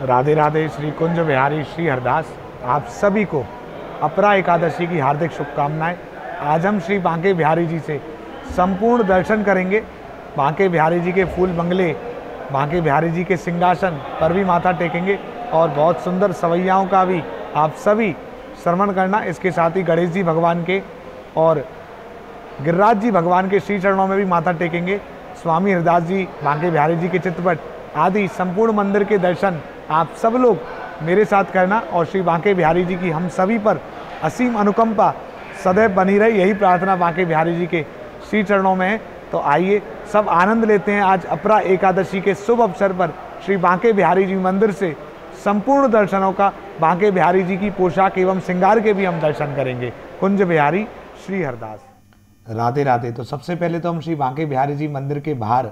राधे राधे, श्री कुंज बिहारी, श्री हरदास, आप सभी को अपरा एकादशी की हार्दिक शुभकामनाएँ। आज हम श्री बांके बिहारी जी से संपूर्ण दर्शन करेंगे। बांके बिहारी जी के फूल बंगले, बांके बिहारी जी के सिंहासन पर भी माथा टेकेंगे और बहुत सुंदर सवैयाओं का भी आप सभी श्रवण करना। इसके साथ ही गणेश जी भगवान के और गिरिराज जी भगवान के श्री चरणों में भी माथा टेकेंगे। स्वामी हरदास जी, बांके बिहारी जी के चित्रपट आदि संपूर्ण मंदिर के दर्शन आप सब लोग मेरे साथ करना और श्री बांके बिहारी जी की हम सभी पर असीम अनुकंपा सदैव बनी रहे, यही प्रार्थना बांके बिहारी जी के श्री चरणों में है। तो आइए, सब आनंद लेते हैं आज अपरा एकादशी के शुभ अवसर पर श्री बांके बिहारी जी मंदिर से संपूर्ण दर्शनों का बांके बिहारी जी की पोशाक एवं श्रृंगार के भी हम दर्शन करेंगे। कुंज बिहारी, श्री हरदास। राधे राधे। तो सबसे पहले तो हम श्री बांके बिहारी जी मंदिर के बाहर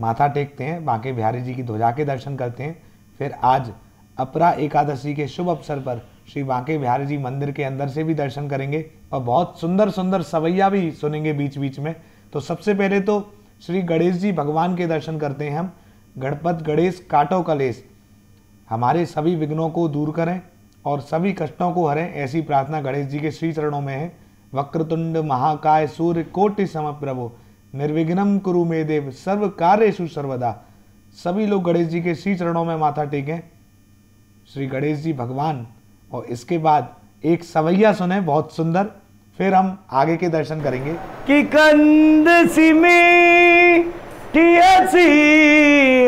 माथा टेकते हैं बांके बिहारी जी की ध्वजा के दर्शन करते हैं। फिर आज अपरा एकादशी के शुभ अवसर पर श्री बांके बिहारी जी मंदिर के अंदर से भी दर्शन करेंगे और बहुत सुंदर सुंदर सवैया भी सुनेंगे बीच बीच में। तो सबसे पहले तो श्री गणेश जी भगवान के दर्शन करते हैं हम। गणपत गणेश काटो कलेश। हमारे सभी विघ्नों को दूर करें और सभी कष्टों को हरें, ऐसी प्रार्थना गणेश जी के श्री चरणों में है। वक्रतुंड महाकाय सूर्य कोटि सम प्रभु निर्विघ्नम कुरु मे देव सर्व कार्येशु सर्वदा। सभी लोग गणेश जी के श्री चरणों में माथा टेकें। श्री गणेश जी भगवान और इसके बाद एक सवैया सुने, बहुत सुंदर। फिर हम आगे के दर्शन करेंगे। कि कंद सी मीठी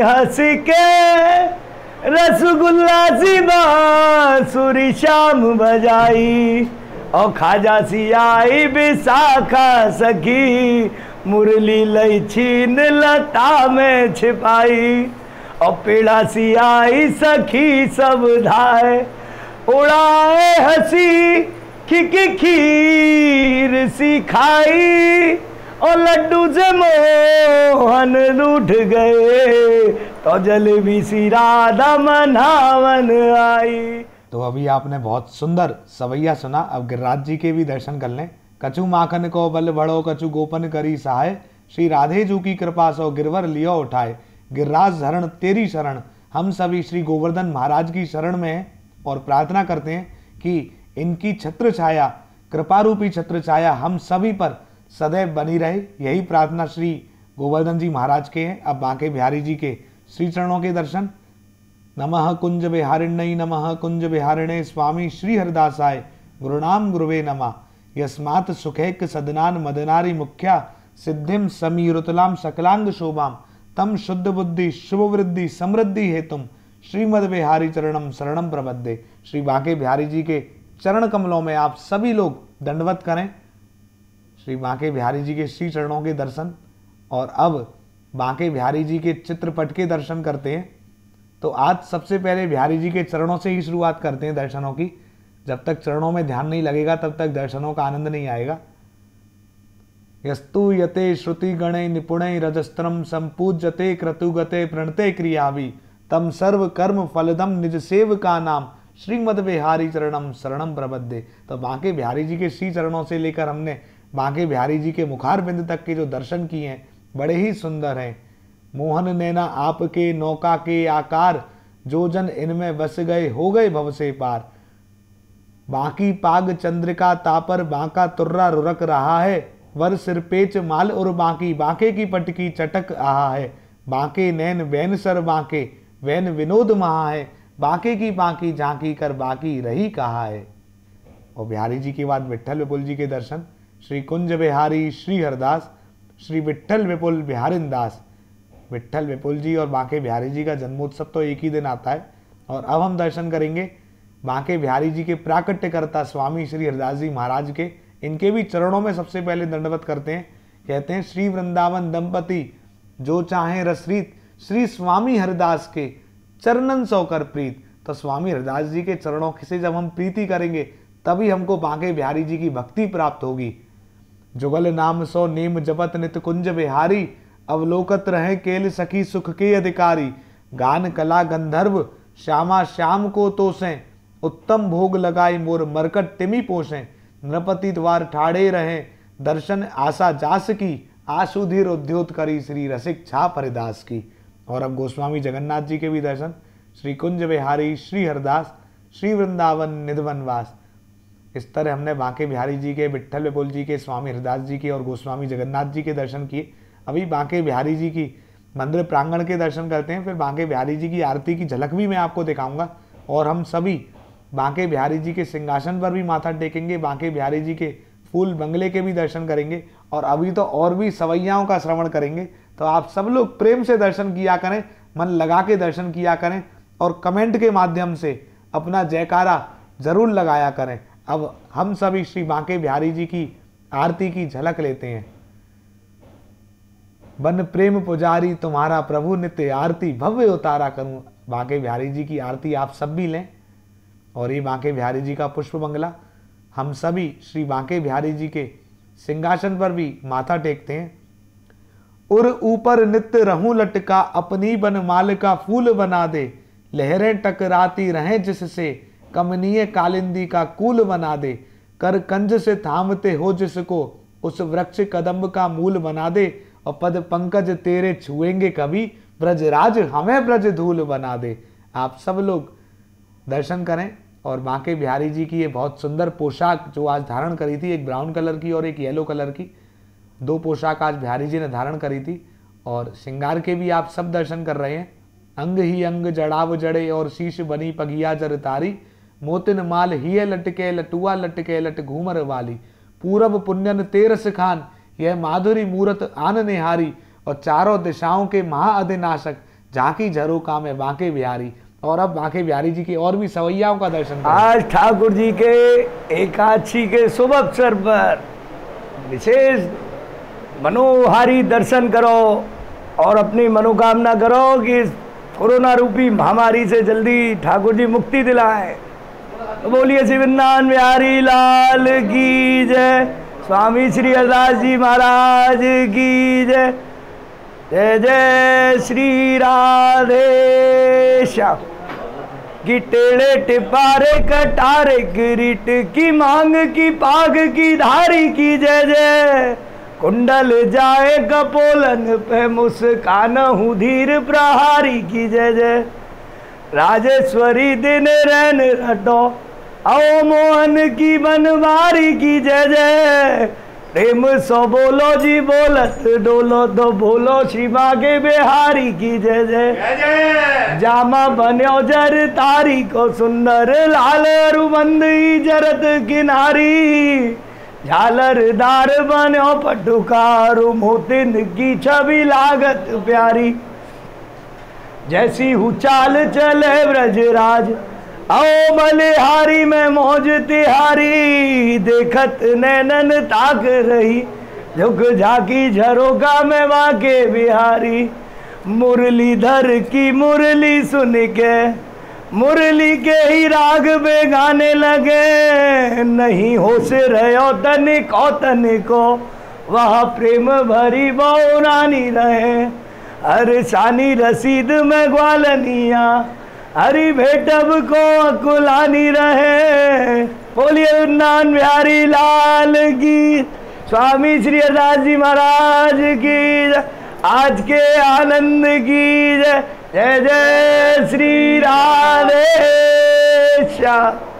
हंस के रसगुल्ला सी बांसुरी बजाई और खाजा सी आई विशाखा सखी मुरली लई छीन लता में छिपाई, और पेड़ा सी आई सखी सब धाए। उड़ाए हँसी, खिकी खीर सी खाई और लड्डू से मोहन रूठ गए। तो जलेबी सी राधा मनावन आई। तो अभी आपने बहुत सुंदर सवैया सुना, अब गिरिराज जी के भी दर्शन कर लें। कछु माखन को बल बड़ो कछु गोपन करी सहाय श्री राधे जू की कृपा सो गिरवर लियो उठाए। गिरिराज हरण तेरी शरण। हम सभी श्री गोवर्धन महाराज की शरण में और प्रार्थना करते हैं कि इनकी छत्र छाया, कृपारूपी छत्र छाया हम सभी पर सदैव बनी रहे। यही प्रार्थना श्री गोवर्धन जी महाराज के हैं। अब बांके बिहारी जी के श्री चरणों के दर्शन। नमः कुंज बिहारिण्य, नमः कुंज बिहारिणे, स्वामी श्री हरिदासाय गुरुनाम गुरुवे नमः। यस्मात् सुखैक सदनान मदनारी मुख्या सिद्धिम समीरुतलाम सकलांग शोभाम तम शुद्ध बुद्धि, शुभ वृद्धि, समृद्धि हेतुम श्रीमद बिहारी चरणम शरणम प्रबद्धे। श्री बांके बिहारी जी के चरण कमलों में आप सभी लोग दंडवत करें। श्री बांके बिहारी जी के श्री चरणों के दर्शन और अब बांके बिहारी जी के चित्रपट के दर्शन करते हैं। तो आज सबसे पहले बिहारी जी के चरणों से ही शुरुआत करते हैं दर्शनों की। जब तक चरणों में ध्यान नहीं लगेगा, तब तक दर्शनों का आनंद नहीं आएगा। यस्तु यते श्रुति गणे निपुण रजस्त्रम संपूजते क्रतुगते प्रणते क्रियावी तम सर्व कर्म फलदम निज सेव का नाम श्रीमद बिहारी चरणम शरणम प्रबद्धे। तो बांके बिहारी जी के श्री चरणों से लेकर हमने, बांके बिहारी जी के मुखार बिंद तक के जो दर्शन किए हैं, बड़े ही सुंदर हैं। मोहन नैना आपके नौका के आकार, जो जन इनमें बस गए, हो गए भव से पार। बाकी पाग चंद्रिका तापर बांका तुर्रा रुरक रहा है, वर सिर पेच माल और बांकी, बांके की पटकी चटक रहा है। बांके नैन वैन सर बांके, वैन विनोद महा है। बांके की बांकी झांकी कर बाकी रही कहा है। और बिहारी जी के बाद विठल विपुल जी के दर्शन। श्री कुंज बिहारी श्री हरदास, श्री विठल विपुल बिहारिन दास विठल विपुल जी और बांके बिहारी जी का जन्मोत्सव तो एक ही दिन आता है और अब हम दर्शन करेंगे। बांके बिहारी जी के प्राकट्यकर्ता स्वामी श्री हरदास जी महाराज के, इनके भी चरणों में सबसे पहले दंडवत करते हैं। कहते हैं, श्री वृंदावन दंपति, जो चाहे रसरीत श्री स्वामी हरिदास के चरणन सौकर प्रीत। तो स्वामी हरिदास जी के चरणों से जब हम प्रीति करेंगे, तभी हमको बांके बिहारी जी की भक्ति प्राप्त होगी। जुगल नाम सो नेम जपत नित कुंज बिहारी, अवलोकत रहे केल सखी सुख के अधिकारी। गान कला गंधर्व, श्यामा श्याम को तोसें। उत्तम भोग लगाई मोर मरकट तिमी पोसें नृपति द्वार ठाड़े रहे। दर्शन आशा जास की। आशुधीर उद्योत करी श्री रसिक छा परिदास की। और अब गोस्वामी जगन्नाथ जी के भी दर्शन। श्री कुंज बिहारी, श्री हरदास, श्री वृंदावन निधवनवास इस तरह हमने बांके बिहारी जी के विट्ठल विपुल जी के, स्वामी हरदास जी के और गोस्वामी जगन्नाथ जी के दर्शन किए। अभी बांके बिहारी जी की मंदिर प्रांगण के दर्शन करते हैं। फिर बांके बिहारी जी की आरती की झलक भी मैं आपको दिखाऊँगा। और हम सभी बांके बिहारी जी के सिंहासन पर भी माथा टेकेंगे, बांके बिहारी जी के फूल बंगले के भी दर्शन करेंगे और अभी तो और भी सवैयाओं का श्रवण करेंगे। तो आप सब लोग प्रेम से दर्शन किया करें, मन लगा के दर्शन किया करें और कमेंट के माध्यम से अपना जयकारा ज़रूर लगाया करें। अब हम सभी श्री बांके बिहारी जी की आरती की झलक लेते हैं। बन प्रेम पुजारी तुम्हारा प्रभु, नित्य आरती भव्य उतारा करूँ। बांके बिहारी जी की आरती आप सब भी लें। और ये बांके बिहारी जी का पुष्प बंगला। हम सभी श्री बांके बिहारी जी के सिंहासन पर भी माथा टेकते हैं। उर ऊपर नित्य रहूँ लटका, अपनी बन माल का फूल बना दे। लहरें टकराती रहें जिससे कमनीय कालिंदी का कूल बना दे। कर कंज से थामते हो जिसको, उस वृक्ष कदम्ब का मूल बना दे। और पद पंकज तेरे छुएँगे कभी, ब्रजराज हमें ब्रज धूल बना दे। आप सब लोग दर्शन करें। और बांके बिहारी जी की ये बहुत सुंदर पोशाक जो आज धारण करी थी, एक ब्राउन कलर की और एक येलो कलर की। दो पोशाक आज बिहारी जी ने धारण करी थी और श्रृंगार के भी आप सब दर्शन कर रहे हैं। अंग ही अंग जड़ाव जड़े और शीश बनी पगिया जर तारी। मोतिन माल ही लटके, लटुआ लटके, लट घूमर वाली। पूरब पुण्यन तेरस खान, यह माधुरी मूरत आन निहारी। और चारों दिशाओं के महाअधिनाशक झांकी झरोका में बांके बिहारी। और अब बांके बिहारी जी की और भी सवैयाओं का दर्शन आज ठाकुर जी के एकादशी के शुभ अवसर पर विशेष मनोहारी दर्शन करो और अपनी मनोकामना करो कि कोरोना रूपी महामारी से जल्दी ठाकुर जी मुक्ति दिलाए। तो बोलिए शिवनान बिहारी लाल की जय। स्वामी श्री हरदास जी महाराज की जय। जय जय श्री राधे श्याम। टेढ़े टिपारे, कटारे किरीट की मांग की, पाग की, धारी की, जय जय। कुंडल जाए कपोलन पे, मुस्कान हूँ धीर प्रहारी की, जय जय। राजेश्वरी दिन रैन रटो, आओ मोहन की बनवारी की, जय जय। प्रेम सो बोलो जी बोलत डोलो तो बोलो शिवा के बिहारी की जय जय। जामा बन्यो जर तारी को सुंदर लाल रुबंद जरत किनारी। झालरदार बन्यो पटुकारू मोतिन की छवि लागत प्यारी। जैसी हूँ चाल चले ब्रजराज आओ बलिहारी में मौज तिहारी, देखत नैनन ताक रही, झुक झाकी झरोका में वाके बिहारी। मुरलीधर की मुरली सुन के, मुरली के ही राग में गाने लगे। नहीं होश रहो तनिक तनिको तनिको वह प्रेम भरी बौरानी रहे। हर शानी रसीद में ग्वालनिया हरी भेटब को अकुलानी रहे। बोलिए उन्नान बिहारी लाल की, स्वामी श्री अरदास जी महाराज की आज के आनंद की जय। जय जय श्री राधे श्याम।